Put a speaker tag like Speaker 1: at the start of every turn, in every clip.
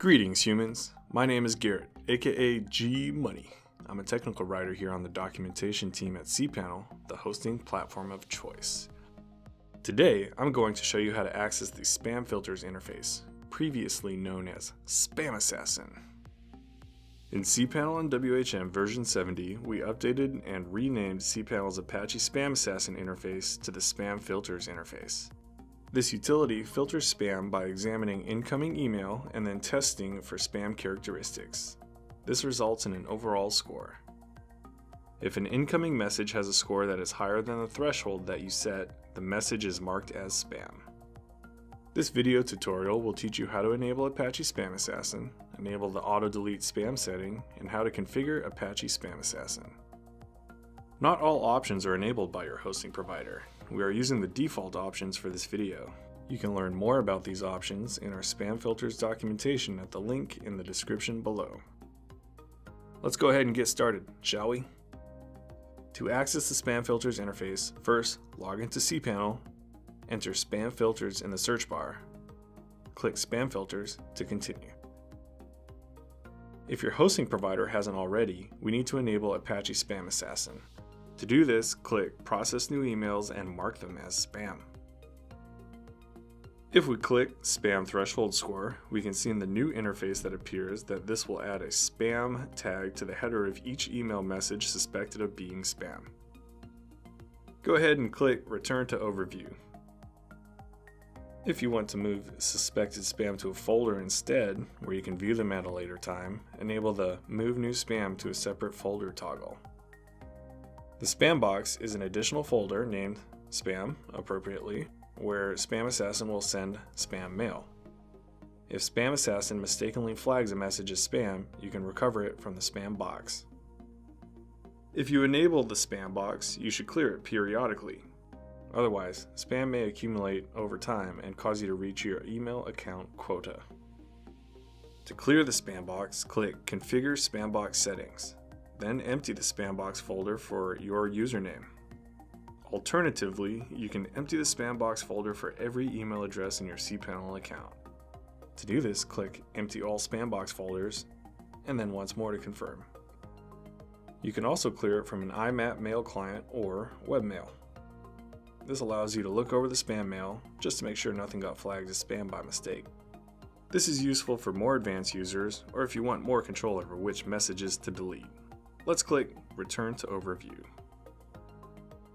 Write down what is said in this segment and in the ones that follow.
Speaker 1: Greetings, humans. My name is Garrett, aka G Money. I'm a technical writer here on the documentation team at cPanel, the hosting platform of choice. Today, I'm going to show you how to access the Spam Filters interface, previously known as Spam Assassin. In cPanel and WHM version 70, we updated and renamed cPanel's Apache Spam Assassin interface to the Spam Filters interface. This utility filters spam by examining incoming email and then testing for spam characteristics. This results in an overall score. If an incoming message has a score that is higher than the threshold that you set, the message is marked as spam. This video tutorial will teach you how to enable Apache Spam Assassin, enable the auto-delete spam setting, and how to configure Apache Spam Assassin. Not all options are enabled by your hosting provider, we are using the default options for this video. You can learn more about these options in our spam filters documentation at the link in the description below. Let's go ahead and get started, shall we? To access the spam filters interface, first log into cPanel, enter spam filters in the search bar, click spam filters to continue. If your hosting provider hasn't already, we need to enable Apache Spam Assassin. To do this, click Process New Emails and mark them as spam. If we click Spam Threshold Score, we can see in the new interface that appears that this will add a spam tag to the header of each email message suspected of being spam. Go ahead and click Return to Overview. If you want to move suspected spam to a folder instead, where you can view them at a later time, enable the Move New Spam to a separate folder toggle. The spam box is an additional folder named spam, appropriately, where Spam Assassin will send spam mail. If Spam Assassin mistakenly flags a message as spam, you can recover it from the spam box. If you enable the spam box, you should clear it periodically. Otherwise, spam may accumulate over time and cause you to reach your email account quota. To clear the spam box, click Configure Spam Box Settings. Then empty the spam box folder for your username. Alternatively, you can empty the spam box folder for every email address in your cPanel account. To do this, click Empty All Spam Box Folders, and then once more to confirm. You can also clear it from an IMAP mail client or webmail. This allows you to look over the spam mail just to make sure nothing got flagged as spam by mistake. This is useful for more advanced users or if you want more control over which messages to delete. Let's click Return to Overview.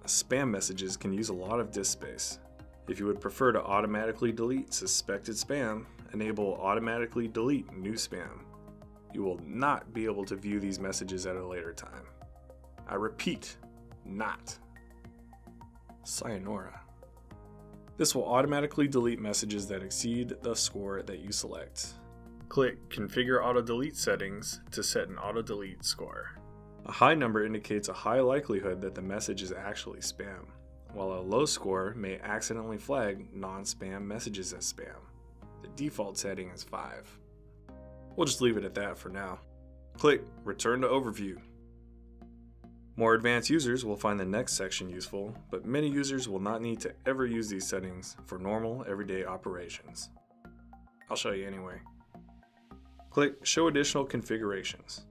Speaker 1: Spam messages can use a lot of disk space. If you would prefer to automatically delete suspected spam, enable Automatically Delete New Spam. You will not be able to view these messages at a later time. I repeat, not. Sayonara. This will automatically delete messages that exceed the score that you select. Click Configure Auto Delete Settings to set an auto delete score. A high number indicates a high likelihood that the message is actually spam, while a low score may accidentally flag non-spam messages as spam. The default setting is 5. We'll just leave it at that for now. Click Return to Overview. More advanced users will find the next section useful, but many users will not need to ever use these settings for normal everyday operations. I'll show you anyway. Click Show Additional Configurations.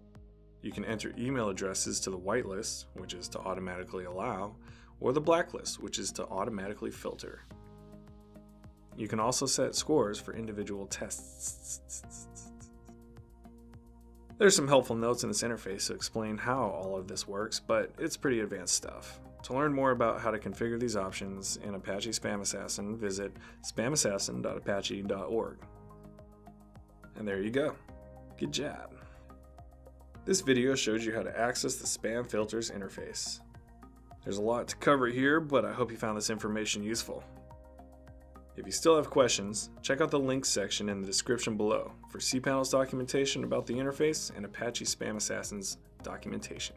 Speaker 1: You can enter email addresses to the whitelist, which is to automatically allow, or the blacklist, which is to automatically filter. You can also set scores for individual tests. There's some helpful notes in this interface to explain how all of this works, but it's pretty advanced stuff. To learn more about how to configure these options in Apache Spam Assassin, visit spamassassin.apache.org. And there you go. Good job. This video shows you how to access the spam filters interface. There's a lot to cover here, but I hope you found this information useful. If you still have questions, check out the links section in the description below for cPanel's documentation about the interface and Apache Spam Assassin's documentation.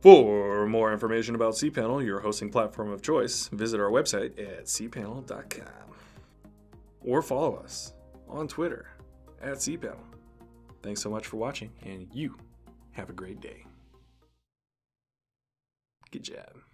Speaker 1: For more information about cPanel, your hosting platform of choice, visit our website at cpanel.com. Or follow us on Twitter at cpanel. Thanks so much for watching, and you have a great day. Good job.